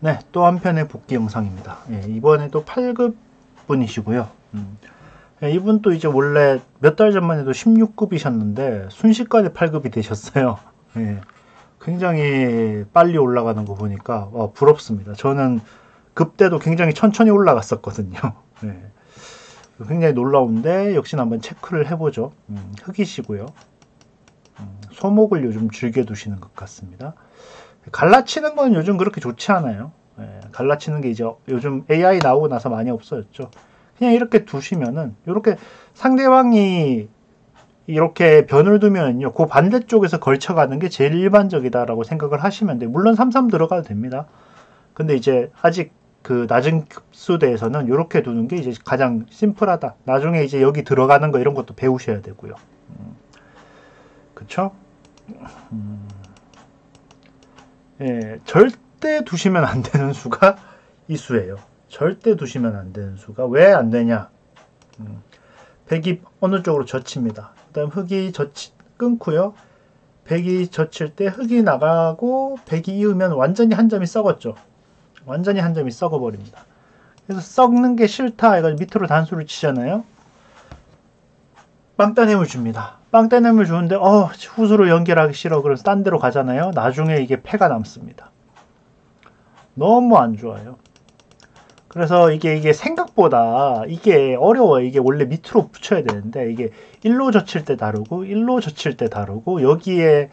네, 또 한편의 복귀 영상입니다. 예, 이번에도 8급 분이시고요. 음, 예, 이분 또 이제 원래 몇 달 전만 해도 16급이셨는데 순식간에 8급이 되셨어요. 예, 굉장히 빨리 올라가는 거 보니까 와, 부럽습니다. 저는 급 때도 굉장히 천천히 올라갔었거든요. 예, 굉장히 놀라운데 역시나 한번 체크를 해보죠. 음, 흑이시고요. 음, 소목을 요즘 즐겨 두시는 것 같습니다. 갈라치는 건 요즘 그렇게 좋지 않아요. 예, 갈라치는 게 이제 요즘 AI 나오고 나서 많이 없어졌죠. 그냥 이렇게 두시면은 이렇게 상대방이 이렇게 변을 두면요, 그 반대쪽에서 걸쳐가는 게 제일 일반적이다라고 생각을 하시면 돼요. 물론 33 들어가도 됩니다. 근데 이제 아직 그 낮은 급수대에서는 이렇게 두는 게 이제 가장 심플하다. 나중에 이제 여기 들어가는 거 이런 것도 배우셔야 되고요. 음, 그쵸? 음. 예, 절대 두시면 안 되는 수가 이 수예요. 절대 두시면 안 되는 수가 왜 안 되냐? 음, 백이 어느 쪽으로 젖힙니다. 그다음 흙이 젖히 끊고요. 백이 젖힐 때 흙이 나가고 백이 이으면 완전히 한 점이 썩었죠. 완전히 한 점이 썩어버립니다. 그래서 썩는 게 싫다 해가지고 밑으로 단수를 치잖아요. 빵따냄을 줍니다. 빵따냄을 주는데 어 후수로 연결하기 싫어 그래서 딴 데로 가잖아요. 나중에 이게 폐가 남습니다. 너무 안 좋아요. 그래서 이게 이게 생각보다 이게 어려워요. 이게 원래 밑으로 붙여야 되는데 이게 일로 젖힐 때 다르고 일로 젖힐 때 다르고 여기에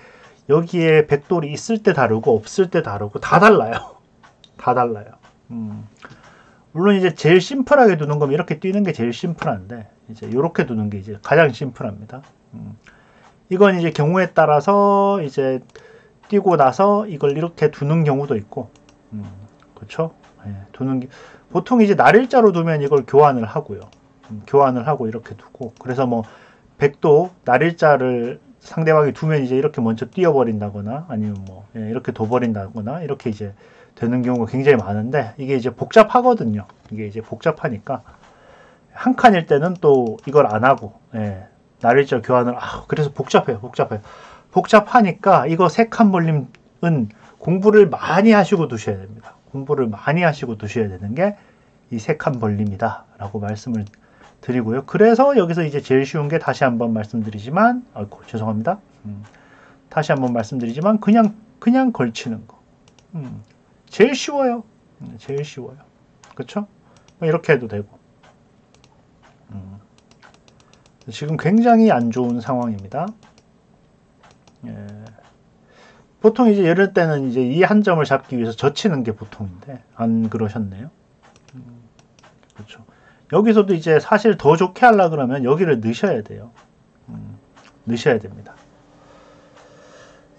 여기에 백돌이 있을 때 다르고 없을 때 다르고 다 달라요. 다 달라요. 음. 물론 이제 제일 심플하게 두는 거면 이렇게 뛰는 게 제일 심플한데 이제 이렇게 두는 게 이제 가장 심플합니다. 음. 이건 이제 경우에 따라서 이제 뛰고 나서 이걸 이렇게 두는 경우도 있고, 음. 그렇죠? 예, 두는 게 보통 이제 날일자로 두면 이걸 교환을 하고요. 음, 교환을 하고 이렇게 두고 그래서 뭐 백도 날일자를 상대방이 두면 이제 이렇게 먼저 뛰어버린다거나 아니면 뭐 예, 이렇게 둬버린다거나 이렇게 이제 되는 경우가 굉장히 많은데 이게 이제 복잡하거든요. 이게 이제 복잡하니까 한 칸일 때는 또 이걸 안 하고 예, 날일자 교환을 아 그래서 복잡해요. 복잡해요. 복잡하니까 이거 세칸 벌림은 공부를 많이 하시고 두셔야 됩니다. 공부를 많이 하시고 두셔야 되는 게 이 세 칸 벌림이다 라고 말씀을 드리고요. 그래서 여기서 이제 제일 쉬운 게 다시 한번 말씀드리지만 아이고 죄송합니다. 음, 다시 한번 말씀드리지만 그냥 그냥 걸치는 거. 음, 제일 쉬워요. 음, 제일 쉬워요. 그렇죠? 이렇게 해도 되고. 음. 지금 굉장히 안 좋은 상황입니다. 예. 보통 이제 이럴 때는 이제 이 한 점을 잡기 위해서 젖히는 게 보통인데 안 그러셨네요. 음, 그렇죠. 여기서도 이제 사실 더 좋게 하려 그러면 여기를 넣으셔야 돼요. 음, 넣으셔야 됩니다.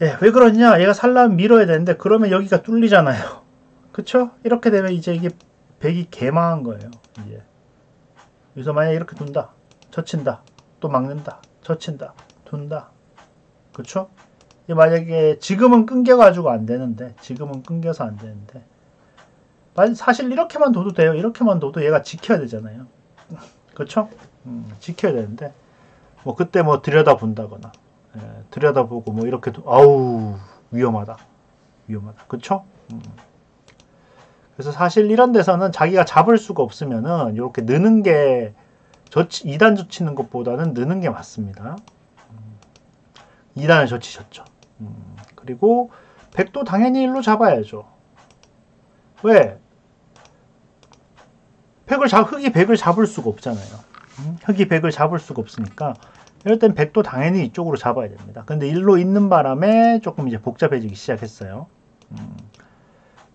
예, 왜 그러냐? 얘가 살라면 밀어야 되는데 그러면 여기가 뚫리잖아요. 그쵸? 이렇게 되면 이제 이게 백이 개망한 거예요. 이제. 여기서 만약 이렇게 둔다. 젖힌다. 또 막는다. 젖힌다. 둔다. 그쵸? 만약에 지금은 끊겨가지고 안 되는데 지금은 끊겨서 안 되는데 사실 이렇게만 둬도 돼요. 이렇게만 둬도 얘가 지켜야 되잖아요. 그렇죠? 음, 지켜야 되는데 뭐 그때 뭐 들여다 본다거나 예, 들여다 보고 뭐 이렇게 도 아우 위험하다. 위험하다. 그렇죠? 음. 그래서 사실 이런 데서는 자기가 잡을 수가 없으면은 이렇게 느는 게 저치, 2단 젖히는 것보다는 느는 게 맞습니다. 2단을 음. 젖히셨죠. 음, 그리고 백도 당연히 일로 잡아야죠. 왜? 백을 잡, 흙이 백을 잡을 수가 없잖아요. 음? 흙이 백을 잡을 수가 없으니까 이럴 땐 백도 당연히 이쪽으로 잡아야 됩니다. 근데 일로 있는 바람에 조금 이제 복잡해지기 시작했어요. 음,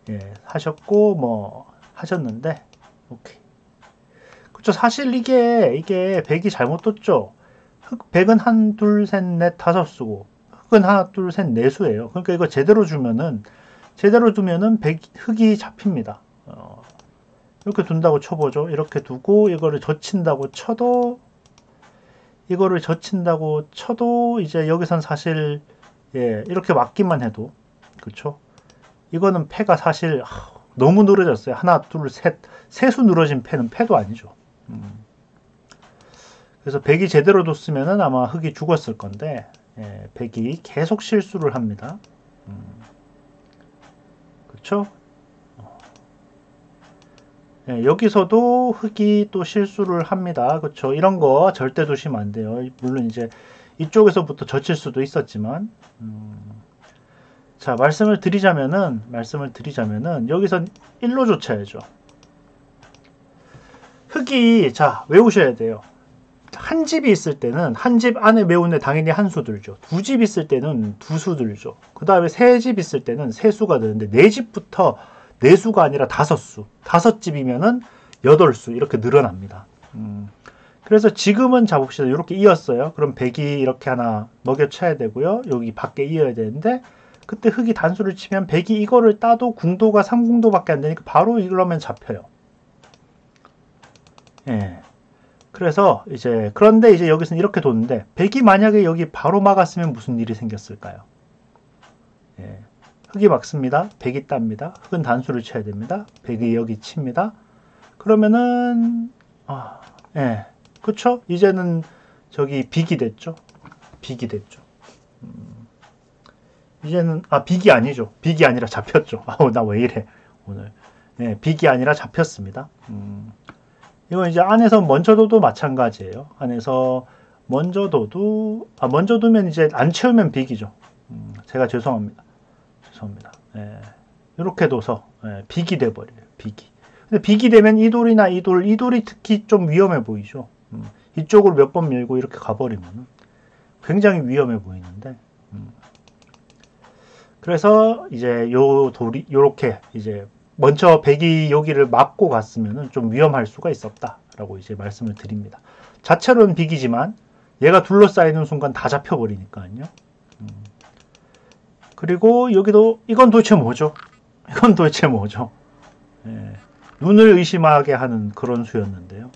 예, 하셨고 뭐 하셨는데 오케이. 그렇죠. 사실 이게 이게 백이 잘못 뒀죠. 흙 백은 한, 둘, 셋, 넷, 다섯 수고 흙은 하나, 둘, 셋, 네 수예요. 그러니까 이거 제대로 주면은 제대로 두면은 백, 흙이 잡힙니다. 어, 이렇게 둔다고 쳐보죠. 이렇게 두고 이거를 젖힌다고 쳐도 이거를 젖힌다고 쳐도 이제 여기선 사실 예, 이렇게 맞기만 해도 그렇죠. 이거는 패가 사실 아, 너무 늘어졌어요. 하나, 둘, 셋, 세수 늘어진 패는 패도 아니죠. 음. 그래서 백이 제대로 뒀으면 아마 흙이 죽었을 건데 예, 백이 계속 실수를 합니다. 음. 그렇죠? 예, 여기서도 흙이 또 실수를 합니다. 그렇죠? 이런 거 절대 두시면 안 돼요. 물론 이제 이쪽에서부터 젖힐 수도 있었지만 음, 자 말씀을 드리자면은 말씀을 드리자면은 여기선 1로 쫓아야죠. 흙이 자 외우셔야 돼요. 한 집이 있을 때는 한 집 안에 메우는데 당연히 한 수 들죠. 두 집 있을 때는 두 수 들죠. 그 다음에 세 집 있을 때는 세 수가 되는데 네 집부터 네 수가 아니라 다섯 수. 다섯 집이면은 여덟 수 이렇게 늘어납니다. 음. 그래서 지금은 잡읍시다. 이렇게 이었어요. 그럼 백이 이렇게 하나 먹여쳐야 되고요. 여기 밖에 이어야 되는데 그때 흙이 단수를 치면 백이 이거를 따도 궁도가 3궁도밖에 안 되니까 바로 이러면 잡혀요. 예. 그래서 이제 그런데 이제 여기서는 이렇게 도는데 백이 만약에 여기 바로 막았으면 무슨 일이 생겼을까요? 예. 흙이 막습니다. 백이 땁니다. 흙은 단수를 쳐야 됩니다. 백이 여기 칩니다. 그러면은 아, 예. 그쵸? 이제는 저기 빅이 됐죠. 빅이 됐죠. 음, 이제는 아 빅이 아니죠. 빅이 아니라 잡혔죠. 아우 나 왜 이래 오늘. 예, 빅이 아니라 잡혔습니다. 음, 이건 이제 안에서 먼저 둬도 마찬가지예요. 안에서 먼저 둬도 아 먼저 두면 이제 안 채우면 빅이죠. 음, 제가 죄송합니다. 죄송합니다. 예, 이렇게 둬서 예, 빅이 돼버려요. 빅이. 근데 빅이 되면 이 돌이나 이 돌, 이 돌이 특히 좀 위험해 보이죠. 음, 이쪽으로 몇 번 밀고 이렇게 가버리면 굉장히 위험해 보이는데 음. 그래서 이제 요 돌이 요렇게 이제 먼저 백이 여기를 막고 갔으면 좀 위험할 수가 있었다라고 이제 말씀을 드립니다. 자체로는 빅이지만 얘가 둘러싸이는 순간 다 잡혀버리니까요. 음. 그리고 여기도 이건 도대체 뭐죠? 이건 도대체 뭐죠? 예, 눈을 의심하게 하는 그런 수였는데요.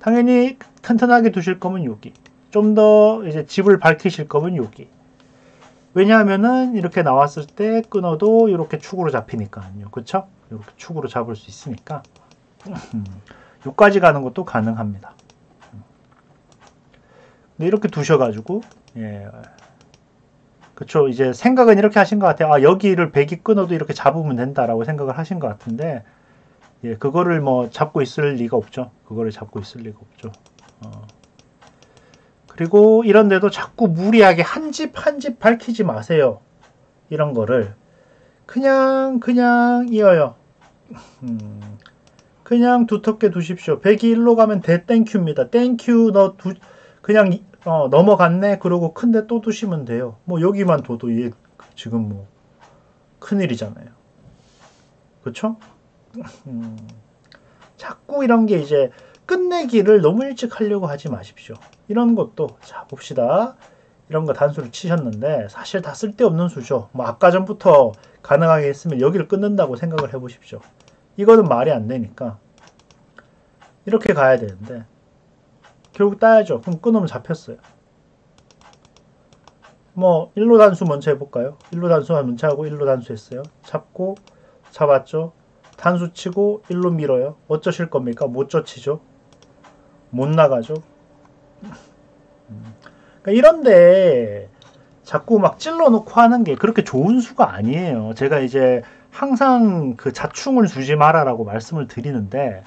당연히 튼튼하게 두실 거면 여기. 좀 더 이제 집을 밝히실 거면 여기. 왜냐하면은 이렇게 나왔을 때 끊어도 이렇게 축으로 잡히니까요. 그쵸? 이렇게 축으로 잡을 수 있으니까. 여기까지 가는 것도 가능합니다. 근데 이렇게 두셔가지고, 예. 그쵸. 이제 생각은 이렇게 하신 것 같아요. 아, 여기를 백이 끊어도 이렇게 잡으면 된다라고 생각을 하신 것 같은데, 예, 그거를 뭐 잡고 있을 리가 없죠. 그거를 잡고 있을 리가 없죠. 어. 그리고 이런데도 자꾸 무리하게 한 집 한 집 밝히지 마세요. 이런 거를 그냥 그냥 이어요. 음, 그냥 두텁게 두십시오. 101로 가면 대 thank you입니다. Thank you 너 두, 그냥 어, 넘어갔네. 그러고 큰데 또 두시면 돼요. 뭐 여기만 둬도 얘 지금 뭐 큰일이잖아요. 그쵸? 음, 자꾸 이런 게 이제 끝내기를 너무 일찍 하려고 하지 마십시오. 이런 것도 자 봅시다. 이런 거 단수를 치셨는데 사실 다 쓸데없는 수죠. 뭐 아까 전부터 가능하게 했으면 여기를 끊는다고 생각을 해보십시오. 이거는 말이 안 되니까 이렇게 가야 되는데 결국 따야죠. 그럼 끊으면 잡혔어요. 뭐 1로 단수 먼저 해볼까요? 1로 단수 먼저 하고 1로 단수 했어요. 잡고 잡았죠. 단수 치고 1로 밀어요. 어쩌실 겁니까? 못 젖히죠. 못 나가죠. 그러니까 이런데 자꾸 막 찔러놓고 하는 게 그렇게 좋은 수가 아니에요. 제가 이제 항상 그 자충을 주지 마라라고 말씀을 드리는데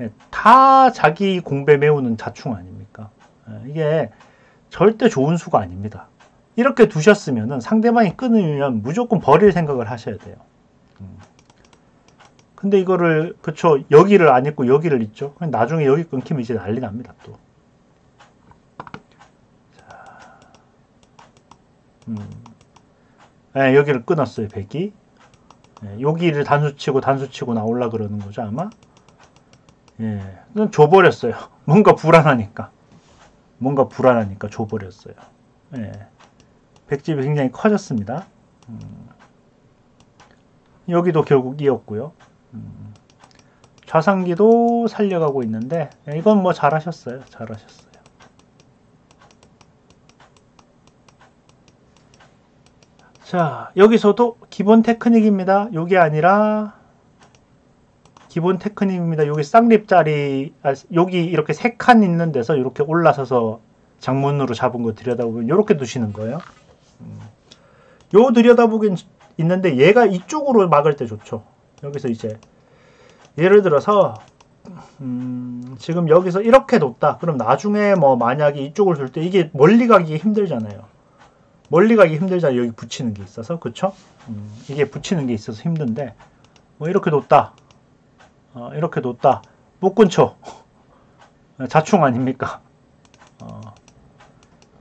예, 다 자기 공배 메우는 자충 아닙니까? 예, 이게 절대 좋은 수가 아닙니다. 이렇게 두셨으면 상대방이 끊으면 무조건 버릴 생각을 하셔야 돼요. 음. 근데 이거를 그쵸 여기를 안 입고 여기를 입죠. 나중에 여기 끊기면 이제 난리 납니다 또. 자, 음. 네, 여기를 끊었어요 백이. 네, 여기를 단수치고 단수치고 나올라 그러는 거죠 아마. 예, 줘버렸어요. 뭔가 불안하니까. 뭔가 불안하니까 줘버렸어요. 예. 백집이 굉장히 커졌습니다. 음. 여기도 결국 이었고요. 음. 좌상기도 살려가고 있는데 이건 뭐 잘하셨어요. 잘하셨어요. 자 여기서도 기본 테크닉입니다. 요게 아니라 기본 테크닉입니다. 여기 쌍립자리 아, 여기 이렇게 세 칸 있는 데서 이렇게 올라서서 장문으로 잡은 거 들여다보면 이렇게 두시는 거예요. 음. 요 들여다보긴 있는데 얘가 이쪽으로 막을 때 좋죠. 여기서 이제 예를 들어서 음, 지금 여기서 이렇게 뒀다. 그럼 나중에 뭐 만약에 이쪽을 둘 때 이게 멀리 가기 힘들잖아요. 멀리 가기 힘들잖아요. 여기 붙이는 게 있어서 그쵸? 음, 이게 붙이는 게 있어서 힘든데 뭐 이렇게 뒀다. 어, 이렇게 뒀다. 못 끊죠. 자충 아닙니까? 어,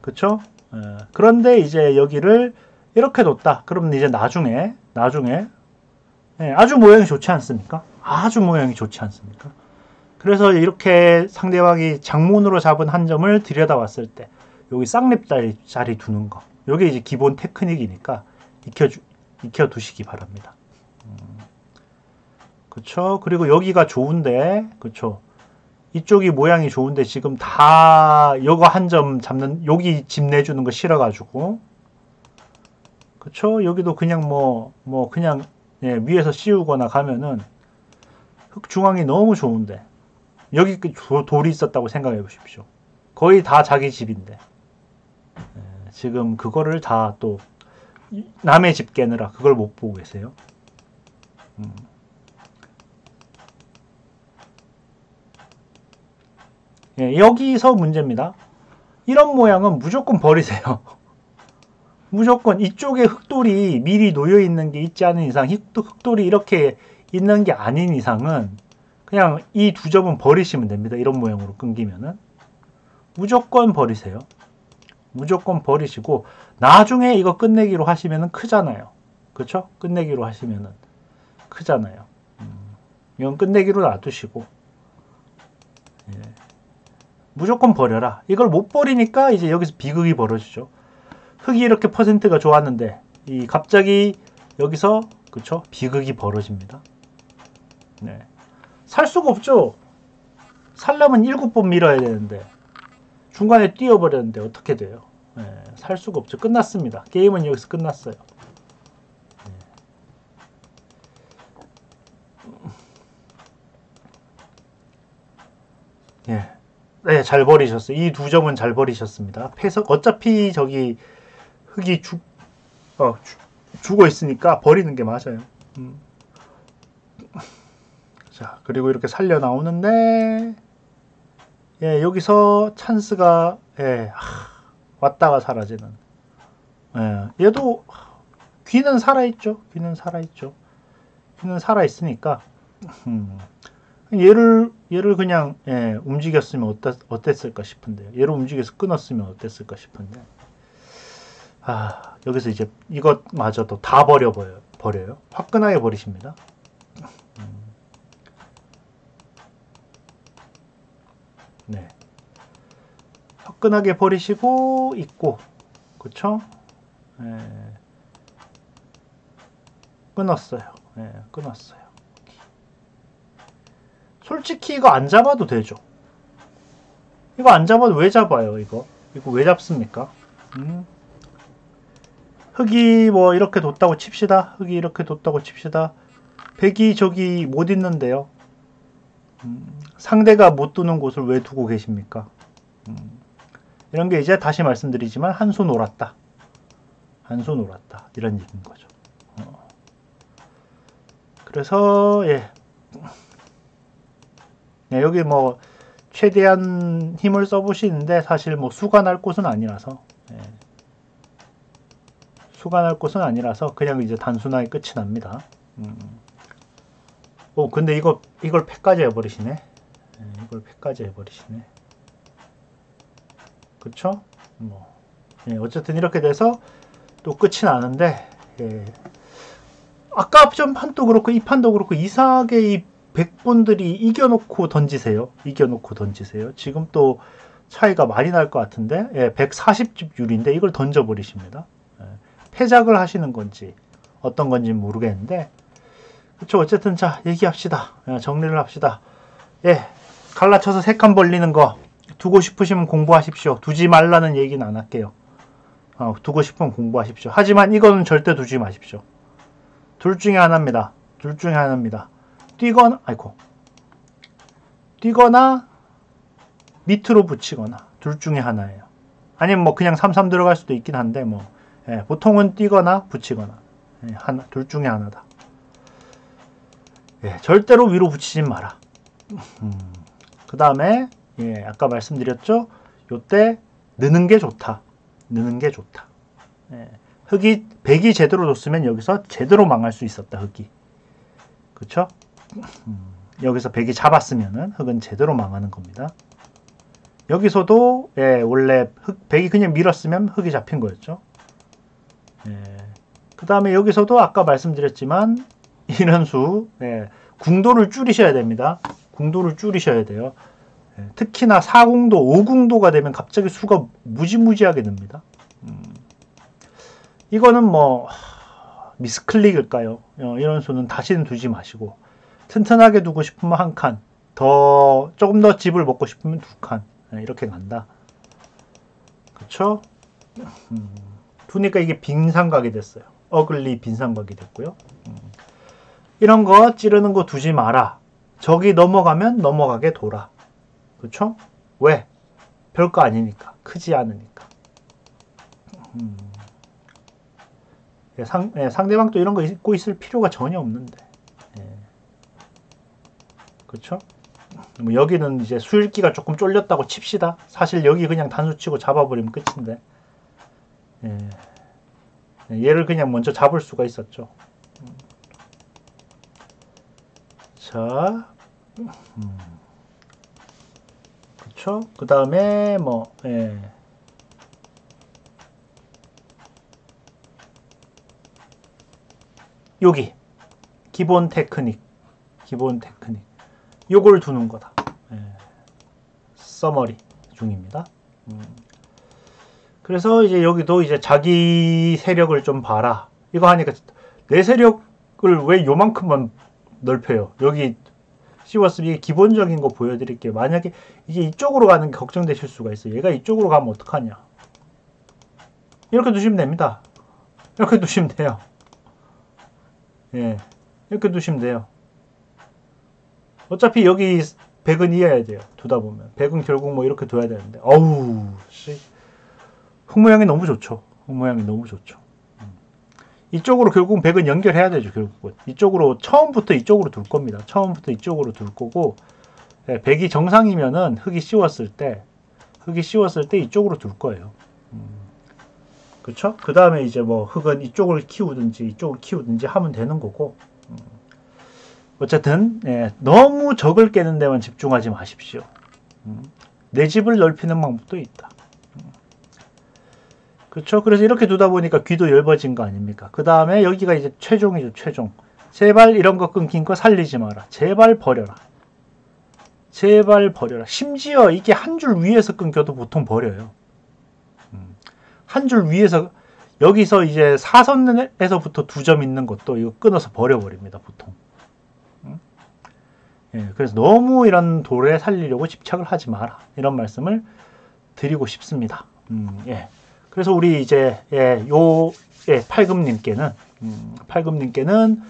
그쵸? 에, 예. 그런데 이제 여기를 이렇게 뒀다. 그러면 이제 나중에 나중에 예, 아주 모양이 좋지 않습니까? 아주 모양이 좋지 않습니까? 그래서 이렇게 상대방이 장문으로 잡은 한 점을 들여다봤을 때 여기 쌍립 자리 두는 거 이게 이제 기본 테크닉이니까 익혀 익혀 두시기 바랍니다. 음. 그쵸? 그리고 여기가 좋은데 그쵸? 이쪽이 모양이 좋은데 지금 다 이거 한 점 잡는 여기 집 내주는 거 싫어가지고 그쵸? 여기도 그냥 뭐뭐 뭐 그냥 예, 위에서 씌우거나 가면은 흙 중앙이 너무 좋은데 여기 그 돌이 있었다고 생각해 보십시오. 거의 다 자기 집인데 예, 지금 그거를 다 또 남의 집 깨느라 그걸 못 보고 계세요. 음. 예, 여기서 문제입니다. 이런 모양은 무조건 버리세요. 무조건 이쪽에 흙돌이 미리 놓여 있는 게 있지 않은 이상 흙돌이 이렇게 있는 게 아닌 이상은 그냥 이 두 점은 버리시면 됩니다. 이런 모양으로 끊기면은 무조건 버리세요. 무조건 버리시고 나중에 이거 끝내기로 하시면은 크잖아요. 그렇죠? 끝내기로 하시면은 크잖아요. 음, 이건 끝내기로 놔두시고 예. 무조건 버려라. 이걸 못 버리니까 이제 여기서 비극이 벌어지죠. 흙이 이렇게 퍼센트가 좋았는데 이 갑자기 여기서 그쵸 비극이 벌어집니다. 네. 살 수가 없죠. 살려면 일곱 번 밀어야 되는데 중간에 뛰어버렸는데 어떻게 돼요? 네. 살 수가 없죠. 끝났습니다. 게임은 여기서 끝났어요. 예. 네. 네, 잘 버리셨어요. 이 두 점은 잘 버리셨습니다. 패석 어차피 저기 흙이 죽, 어, 죽, 죽어 있으니까 버리는 게 맞아요. 음. 자, 그리고 이렇게 살려 나오는데, 예, 여기서 찬스가, 예, 하, 왔다가 사라지는. 예, 얘도 귀는 살아있죠. 귀는 살아있죠. 귀는 살아있으니까, 음, 얘를, 얘를 그냥, 예, 움직였으면 어땠, 어땠을까 싶은데, 얘를 움직여서 끊었으면 어땠을까 싶은데, 아, 여기서 이제 이것마저도 다 버려버려요. 버려요. 화끈하게 버리십니다. 음. 네. 화끈하게 버리시고 있고, 그쵸? 네. 끊었어요. 네, 끊었어요. 솔직히 이거 안 잡아도 되죠. 이거 안 잡아도 왜 잡아요, 이거? 이거 왜 잡습니까? 음? 흙이 뭐 이렇게 뒀다고 칩시다. 흙이 이렇게 뒀다고 칩시다. 백이 저기 못 있는데요. 음, 상대가 못 두는 곳을 왜 두고 계십니까? 음, 이런 게 이제 다시 말씀드리지만 한 손 놀았다. 한 손 놀았다. 이런 얘기인 거죠. 어. 그래서 예. 네, 여기 뭐 최대한 힘을 써보시는데 사실 뭐 수가 날 곳은 아니라서 예. 수간할 곳은 아니라서 그냥 이제 단순하게 끝이 납니다. 음. 오 근데 이거 이걸 팩까지 해버리시네. 네, 이걸 팩까지 해버리시네. 그쵸? 뭐 예, 어쨌든 이렇게 돼서 또 끝이 나는데 예. 아까 전 판도 그렇고 이 판도 그렇고 이상하게 이 100분들이 이겨놓고 던지세요. 이겨놓고 던지세요. 지금 또 차이가 많이 날 것 같은데 예, 140집 율인데 이걸 던져버리십니다. 패작을 하시는 건지 어떤 건지 모르겠는데 그쵸 어쨌든 자 얘기합시다. 예, 정리를 합시다. 예 갈라쳐서 세칸 벌리는 거 두고 싶으시면 공부하십시오. 두지 말라는 얘기는 안 할게요. 어, 두고 싶으면 공부하십시오. 하지만 이거는 절대 두지 마십시오. 둘 중에 하나입니다. 둘 중에 하나입니다. 뛰거나 아이고. 뛰거나 밑으로 붙이거나 둘 중에 하나예요. 아니면 뭐 그냥 삼삼 들어갈 수도 있긴 한데 뭐 예, 보통은 띄거나 붙이거나 예, 하나, 둘 중에 하나다. 예, 절대로 위로 붙이지 마라. 음, 그 다음에 예, 아까 말씀드렸죠. 요때 느는 게 좋다. 느는 게 좋다. 예, 흙이 백이 제대로 줬으면 여기서 제대로 망할 수 있었다. 흙이. 그렇죠? 음, 여기서 백이 잡았으면은 흙은 제대로 망하는 겁니다. 여기서도 예, 원래 흙, 백이 그냥 밀었으면 흙이 잡힌 거였죠. 예, 그 다음에 여기서도 아까 말씀드렸지만 이런 수 예, 궁도를 줄이셔야 됩니다. 궁도를 줄이셔야 돼요. 예, 특히나 4궁도, 5궁도가 되면 갑자기 수가 무지무지하게 듭니다. 음, 이거는 뭐 미스클릭일까요? 어, 이런 수는 다시는 두지 마시고 튼튼하게 두고 싶으면 한 칸, 더 조금 더 집을 먹고 싶으면 두 칸. 네, 이렇게 간다. 그쵸? 음, 두니까 이게 빈 삼각이 됐어요. 어글리 빈 삼각이 됐고요. 음, 이런 거 찌르는 거 두지 마라. 저기 넘어가면 넘어가게 돌아. 그쵸? 왜? 별거 아니니까. 크지 않으니까. 음, 예, 상, 예, 상대방도 이런 거 입고 있을 필요가 전혀 없는데. 예. 그쵸? 뭐 여기는 이제 수일기가 조금 쫄렸다고 칩시다. 사실 여기 그냥 단수 치고 잡아버리면 끝인데. 예. 얘를 그냥 먼저 잡을 수가 있었죠. 자, 음. 그쵸? 그 다음에 뭐, 예. 여기 기본 테크닉, 기본 테크닉. 요걸 두는 거다. 예. 서머리 중입니다. 음. 그래서 이제 여기도 이제 자기 세력을 좀 봐라. 이거 하니까 내 세력을 왜 요만큼만 넓혀요. 여기 씌웠으니 기본적인 거 보여드릴게요. 만약에 이게 이쪽으로 가는 게 걱정되실 수가 있어요. 얘가 이쪽으로 가면 어떡하냐. 이렇게 두시면 됩니다. 이렇게 두시면 돼요. 예. 이렇게 두시면 돼요. 어차피 여기 100은 이어야 돼요. 두다 보면. 100은 결국 뭐 이렇게 둬야 되는데. 어우, 씨. 흙 모양이 너무 좋죠. 흙 모양이 너무 좋죠. 음. 이쪽으로 결국 100은 연결해야 되죠. 결국은. 이쪽으로, 처음부터 이쪽으로 둘 겁니다. 처음부터 이쪽으로 둘 거고, 100이 정상이면은 흙이 씌웠을 때, 흙이 씌웠을 때 이쪽으로 둘 거예요. 음. 그쵸? 그 다음에 이제 뭐 흙은 이쪽을 키우든지 이쪽을 키우든지 하면 되는 거고, 음. 어쨌든 예, 너무 적을 깨는 데만 집중하지 마십시오. 음, 내 집을 넓히는 방법도 있다. 음. 그렇죠? 그래서 이렇게 두다 보니까 귀도 얇아진 거 아닙니까? 그 다음에 여기가 이제 최종이죠, 최종. 제발 이런 거 끊긴 거 살리지 마라. 제발 버려라. 제발 버려라. 심지어 이게 한 줄 위에서 끊겨도 보통 버려요. 음, 한줄 위에서 여기서 이제 사선에서부터 두 점 있는 것도 이거 끊어서 버려버립니다, 보통. 예, 그래서 너무 이런 돌에 살리려고 집착을 하지 마라. 이런 말씀을 드리고 싶습니다. 음, 예. 그래서 우리 이제, 예, 요, 예, 팔금님께는, 음, 팔금님께는,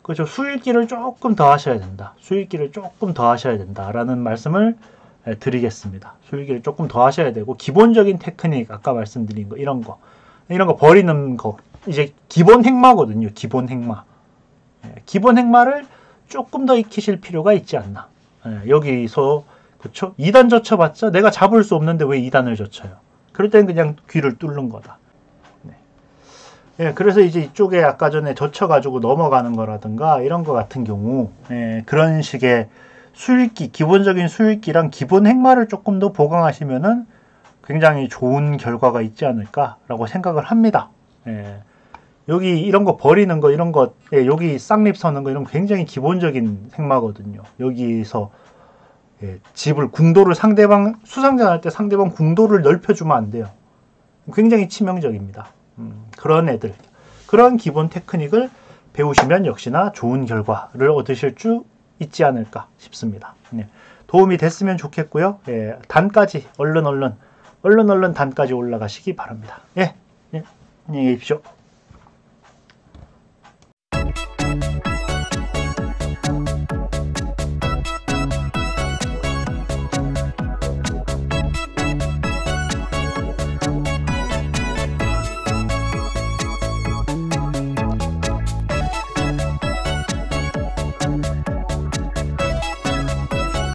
그죠. 수일기를 조금 더 하셔야 된다. 수일기를 조금 더 하셔야 된다라는 말씀을 예, 드리겠습니다. 수일기를 조금 더 하셔야 되고, 기본적인 테크닉, 아까 말씀드린 거, 이런 거, 이런 거 버리는 거, 이제 기본 행마거든요. 기본 행마. 예, 기본 행마를 조금 더 익히실 필요가 있지 않나. 예, 여기서 그렇죠? 2단 젖혀봤자 내가 잡을 수 없는데 왜 2단을 젖혀요? 그럴 땐 그냥 귀를 뚫는 거다. 네. 예, 그래서 이제 이쪽에 아까 전에 젖혀가지고 넘어가는 거라든가 이런 거 같은 경우 예, 그런 식의 수익기, 기본적인 수익기랑 기본 행마를 조금 더 보강하시면은 굉장히 좋은 결과가 있지 않을까라고 생각을 합니다. 예. 여기 이런 거 버리는 거 이런 거 예, 여기 쌍립 서는 거 이런 거 굉장히 기본적인 생마거든요. 여기서 예, 집을 궁도를 상대방 수상전 할 때 상대방 궁도를 넓혀주면 안 돼요. 굉장히 치명적입니다. 음, 그런 애들 그런 기본 테크닉을 배우시면 역시나 좋은 결과를 얻으실 수 있지 않을까 싶습니다. 네. 도움이 됐으면 좋겠고요. 예, 단까지 얼른 얼른 얼른 얼른 단까지 올라가시기 바랍니다. 예, 예 안녕히 계십시오.